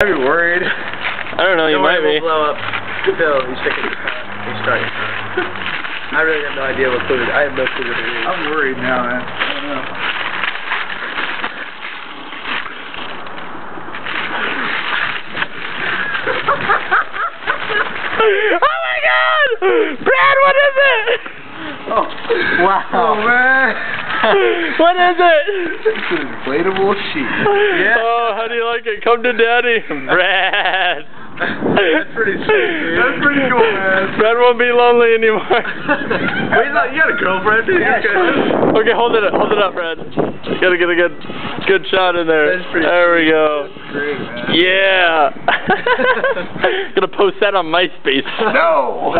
Are you worried? I don't know, you Don't might worry, be. we'll blow up. Phil, you stick it in your car. You start your. I really have no idea what food. I have no clue what it is. I'm worried now, man. I don't know. oh my god! Brad, what is it? Oh, Wow. Oh, man. what is it? It's an inflatable sheet. Yeah. Oh, how like it? Come to daddy. Brad. That's pretty sweet, dude. That's pretty cool, man. Brad won't be lonely anymore. Wait, you got- you got a girlfriend, dude? Okay, hold it up. Hold it up, Brad. You gotta get a good, good shot in there. There we go. Great. Yeah. Gonna post that on MySpace. No!